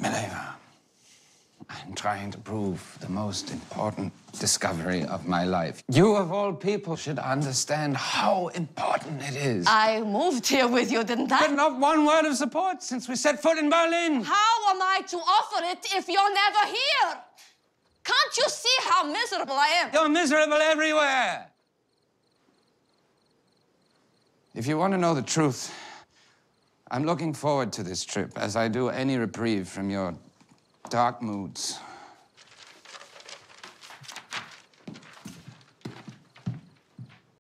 Mileva, I'm trying to prove the most important discovery of my life. You, of all people, should understand how important it is. I moved here with you, didn't I? But not one word of support since we set foot in Berlin. How am I to offer it if you're never here? Can't you see how miserable I am? You're miserable everywhere. If you want to know the truth, I'm looking forward to this trip as I do any reprieve from your dark moods.